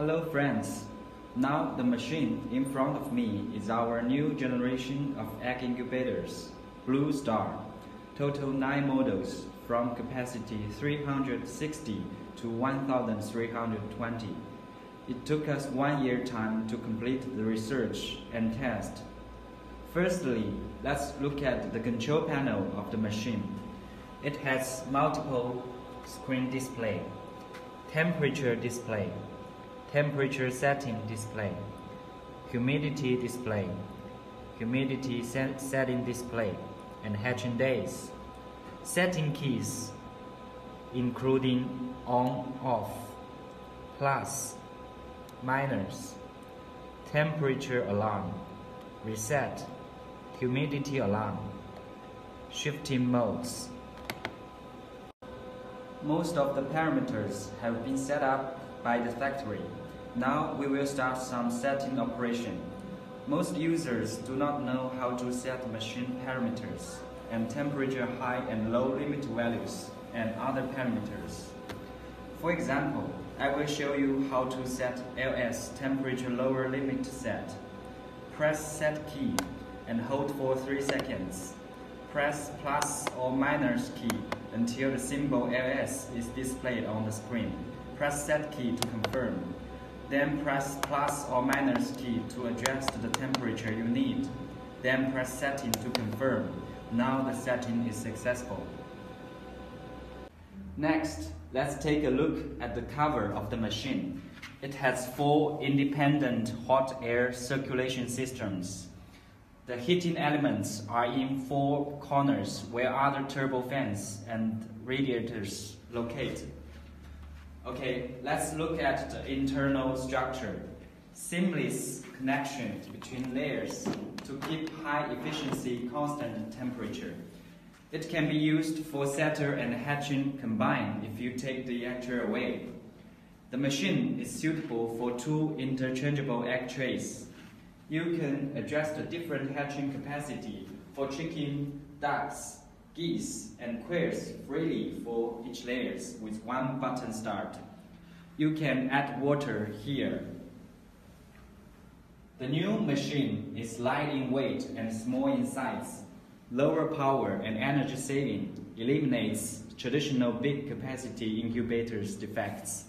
Hello friends! Now the machine in front of me is our new generation of egg incubators, Blue Star. Total 9 models from capacity 360 to 1320. It took us one year time to complete the research and test. Firstly, let's look at the control panel of the machine. It has multiple screen display, temperature display, temperature setting display, humidity display, humidity set setting display, and hatching days. Setting keys including on, off, plus, minus, temperature alarm, reset, humidity alarm, shifting modes. Most of the parameters have been set up by the factory. Now we will start some setting operation. Most users do not know how to set machine parameters and temperature high and low limit values and other parameters. For example, I will show you how to set LS temperature lower limit set. Press set key and hold for 3 seconds. Press plus or minus key until the symbol LS is displayed on the screen. Press set key to confirm. Then press plus or minus key to adjust the temperature you need. Then press setting to confirm. Now the setting is successful. Next, let's take a look at the cover of the machine. It has four independent hot air circulation systems. The heating elements are in four corners where other turbofans and radiators locate. Okay, let's look at the internal structure. Seamless connection between layers to keep high efficiency constant temperature. It can be used for setter and hatching combined if you take the actor away. The machine is suitable for two interchangeable egg trays. You can adjust the different hatching capacity for chicken, ducks, geese, and quails freely for each layers with one button start. You can add water here. The new machine is light in weight and small in size. Lower power and energy saving eliminates traditional big capacity incubators defects.